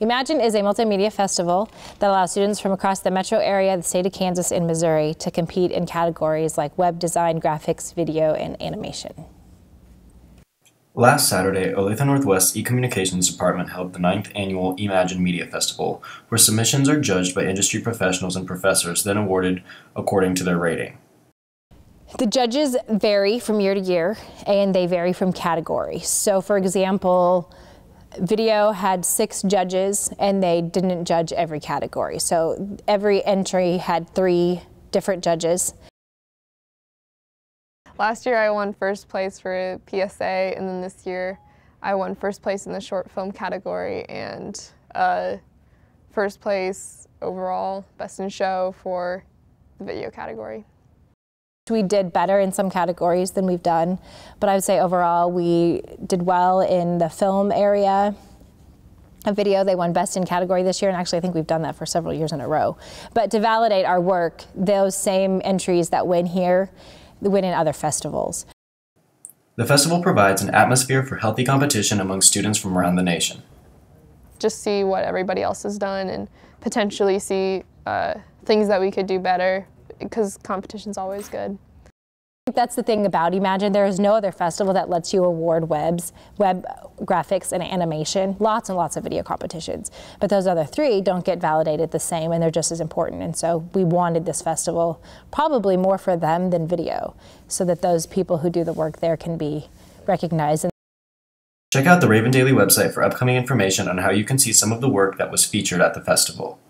eMagine is a multimedia festival that allows students from across the metro area, the state of Kansas, and Missouri to compete in categories like web design, graphics, video, and animation. Last Saturday, Olathe Northwest E-Communications Department held the ninth annual eMagine Media Festival, where submissions are judged by industry professionals and professors, then awarded according to their rating. The judges vary from year to year, and they vary from category. So, for example, video had six judges, and they didn't judge every category. So, every entry had three different judges. Last year I won first place for PSA and then this year I won first place in the short film category and uh, first place overall best in show for the video category. We did better in some categories than we've done, but I would say overall we did well in the film area. A video, they won best in category this year, and actually I think we've done that for several years in a row. But to validate our work, those same entries that win here win in other festivals. The festival provides an atmosphere for healthy competition among students from around the nation. Just see what everybody else has done and potentially see uh, things that we could do better because competition's always good. That's the thing about eMagine. There is no other festival that lets you award webs, web graphics and animation. Lots and lots of video competitions. But those other three don't get validated the same and they're just as important. And so we wanted this festival probably more for them than video so that those people who do the work there can be recognized. Check out the Raven Daily website for upcoming information on how you can see some of the work that was featured at the festival.